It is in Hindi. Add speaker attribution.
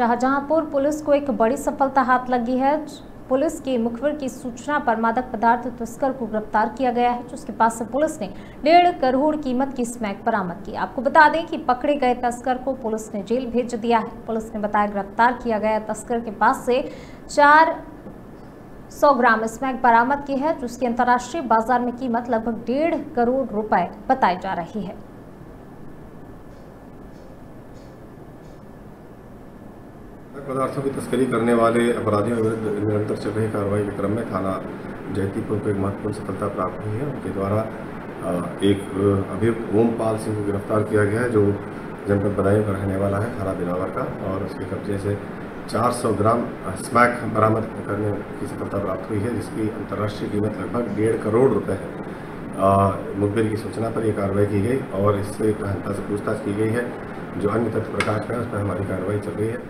Speaker 1: शाहजहांपुर पुलिस को एक बड़ी सफलता हाथ लगी है। पुलिस की मुखबिर की सूचना पर मादक पदार्थ तस्कर को गिरफ़्तार किया गया है, जिसके पास से पुलिस ने डेढ़ करोड़ कीमत की स्मैक बरामद की। आपको बता दें कि पकड़े गए तस्कर को पुलिस ने जेल भेज दिया है। पुलिस ने बताया गिरफ़्तार किया गया तस्कर के पास से चार सौ ग्राम स्मैक बरामद की है, जिसकी अंतर्राष्ट्रीय बाज़ार में कीमत लगभग डेढ़ करोड़ रुपए बताई जा रही है।
Speaker 2: पदार्थों की तस्करी करने वाले अपराधियों विरुद्ध निरंतर चल रही कार्रवाई के क्रम में थाना जयतीपुर को एक महत्वपूर्ण सफलता प्राप्त हुई है। उनके द्वारा एक अभियुक्त ओमपाल सिंह को गिरफ़्तार किया गया है, जो जनपद बदायूं का रहने वाला है, थाना बिलावर का, और उसके कब्जे से 400 ग्राम स्मैक बरामद करने की सफलता प्राप्त हुई है, जिसकी अंतर्राष्ट्रीय कीमत लगभग डेढ़ करोड़ रुपए है। मुखबिर की सूचना पर यह कार्रवाई की गई, और इससे गहनता से पूछताछ की गई है। जो अन्य तथ्य प्रकाश में उस पर हमारी कार्रवाई चल रही है।